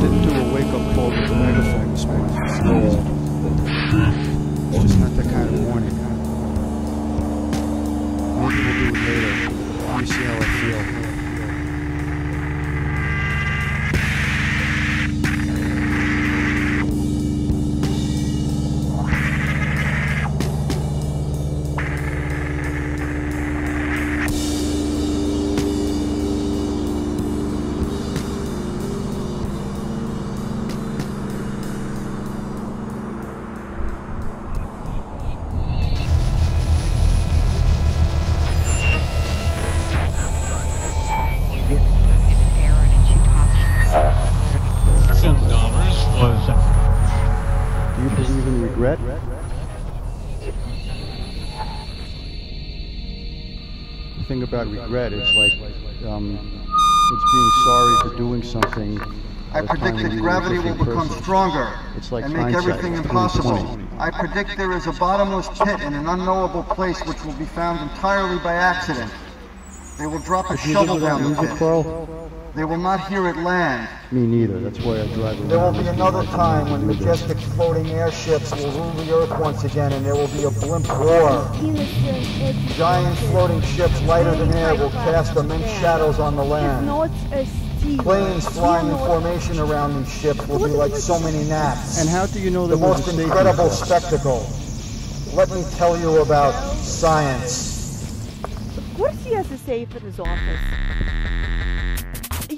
Didn't do a wake up call with the this morning. About regret is like um, it's being sorry for doing something. I at a time predict that you were a gravity will different become person. stronger It's like and make hindsight, everything it's impossible. I predict there is a bottomless pit in an unknowable place which will be found entirely by accident. They will drop a Did shovel listen to that down the music, pit. Carl? They will not hear it land. Me neither. That's why I drive around. There will be another time when music. majestic floating airships will rule the earth once again and there will be a blimp war. Giant floating ships lighter than air will cast immense shadows on the land. Not a steel. Planes flying in formation around these ships will be like so many gnats. And how do you know the there was most incredible spectacle. Let me tell you about science. What does he has to say in his office?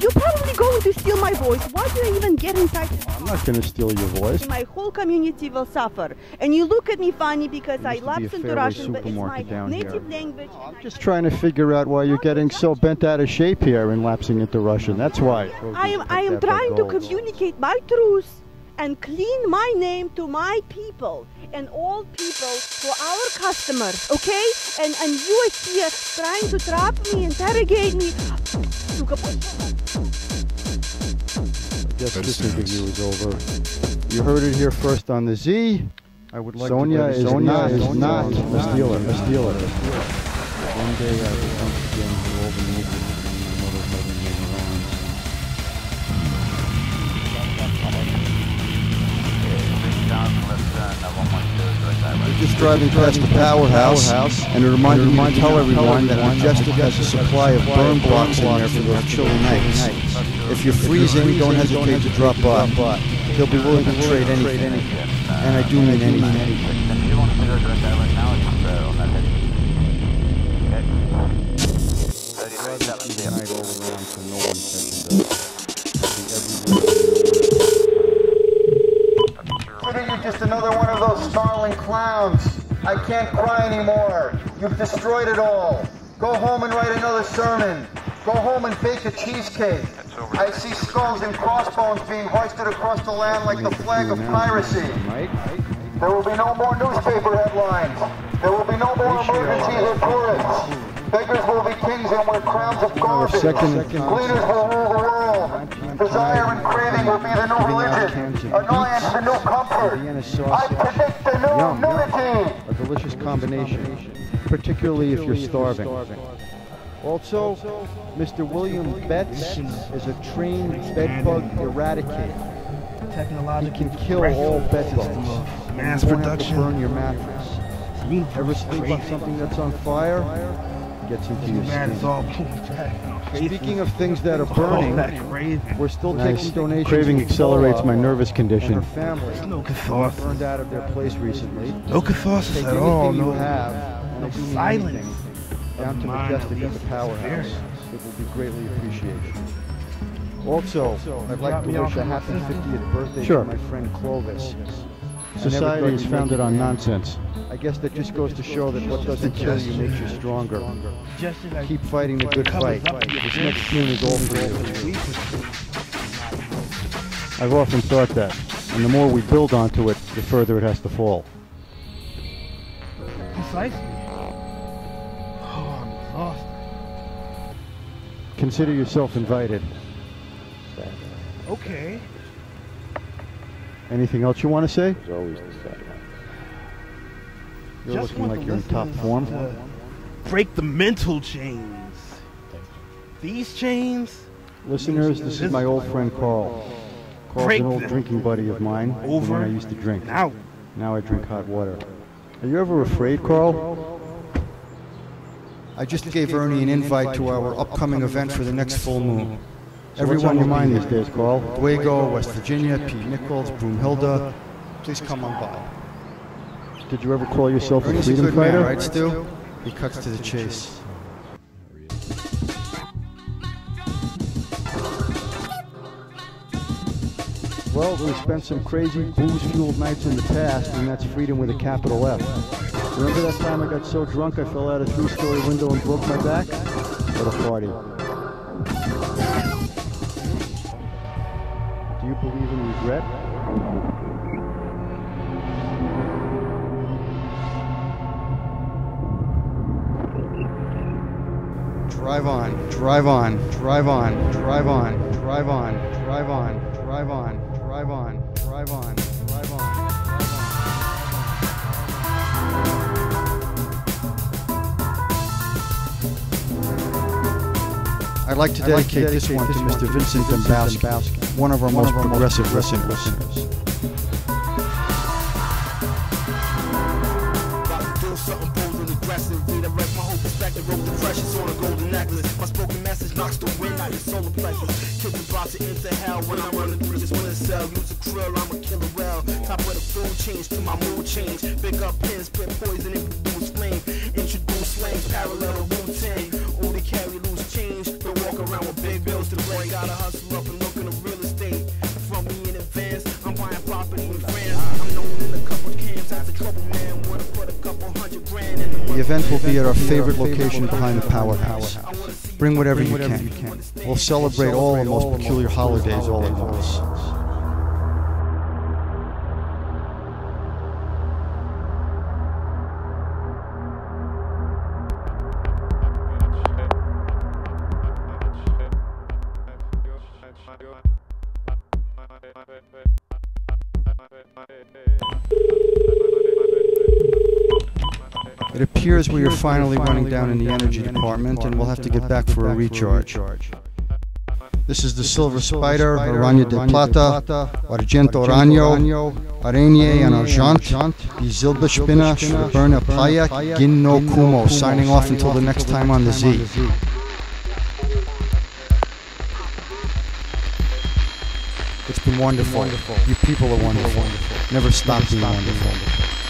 You're probably going to steal my voice. Why did I even get inside? I'm not going to steal your voice. My whole community will suffer. And you look at me funny because I lapse into Russian, but it's my native here. language. and I- Just trying to figure out why you're getting so bent out of shape here and lapsing into Russian. That's why. I am, I am trying to communicate my truth and clean my name to my people and all people are our customers, okay? And and you are here trying to trap me, interrogate me. Yes, this interview is over. You heard it here first on the Z. I would like Sonia to is, Sonia not, is not, not, a stealer. A stealer. A stealer. One day I will once again. We're just driving past the powerhouse, and it reminded me to tell everyone that Majestic has a supply of burn blocks in there for those chilly nights. If you're freezing, don't hesitate to drop by. He'll be willing to trade anything, and I do mean anything. Can't cry anymore. You've destroyed it all. Go home and write another sermon. Go home and bake a cheesecake. I see skulls and crossbones being hoisted across the land like the flag of piracy. There will be no more newspaper headlines. There will be no more emergency reports. Beggars will be kings and wear crowns of garbage. second- Gleaners will rule the world. Desire and craving will be the new religion. Annoyance the new comfort. Vienna I sausage. predict the new Yum. nudity. A delicious combination, particularly if you're starving. Also, Mr. William Betts is a trained bedbug eradicator. He can kill all bedbugs. mass you won't have to production. burn your mattress. Ever sleep on something that's on fire? Gets into your Man, it's skin. all Speaking of things that are burning, we're still Nice. taking donations. Craving accelerates my nervous and condition. her family. No who catharsis. Burned out of their place recently. No catharsis Take at all. anything you No. have, and no I do mean silence down to Majestic at the leads powerhouse. It will be greatly appreciated. Also, I'd like to wish a happy 50th birthday Sure. to my friend Clovis. I never Society is founded on nonsense. I guess that just goes to show that what doesn't kill you makes you stronger. Keep fighting the good fight. This next tune is all for you. I've often thought that. And the more we build onto it, the further it has to fall. Precisely. Oh, I'm exhausted. Consider yourself invited. Okay. Anything else you want to say? You're Just looking like you're in top form. to break the mental chains. These chains Listeners, this is my old friend Carl. Carl's Break an old drinking buddy of mine. from Over when I used to drink. and out. Now I drink hot water. Are you ever afraid, Carl? I just gave Ernie an invite to our upcoming event for the next full moon. So what's on your mind these days, Carl? Duego, West Virginia, Pete Nichols, Broomhilda. Please come on by. Did you ever call yourself a Ernie's a freedom good fighter? man, right, Stu? He cuts to the chase. Well, we spent some crazy booze-fueled nights in the past, and that's freedom with a capital F. Remember that time I got so drunk I fell out a three-story window and broke my back? What a party. You believe in regret? Drive on, drive on, drive on, drive on, drive on, drive on, drive on, drive on, drive on, drive on. I'd like to dedicate this one to Mr. Vincent Dombowski, one of our most progressive listeners. About to do something bold and aggressive. Redirect my whole perspective. Rope the pressures on a golden necklace. My spoken message knocks the wind out your solar plexus. Kick the box into hell when I'm running through this winter cell. Use a krill, I'm a killer well. Top of the food change to my mood change. Pick up pins, spit poison and produce flame. Introduce slang the event will be at our favorite location behind the powerhouse. Bring whatever you can. We'll celebrate all the most peculiar holidays all at once. It appears we are finally running down in the energy department and we'll have to get back for a recharge. This is the Silver Spider, Aranya de Plata, Argento Ragno, Araigne and Argent, the Zilbespinna, Schwerberna Playa, Gin no Kumo, signing off until the next time on the Z. It's been wonderful. You people are wonderful. Never stop being wonderful.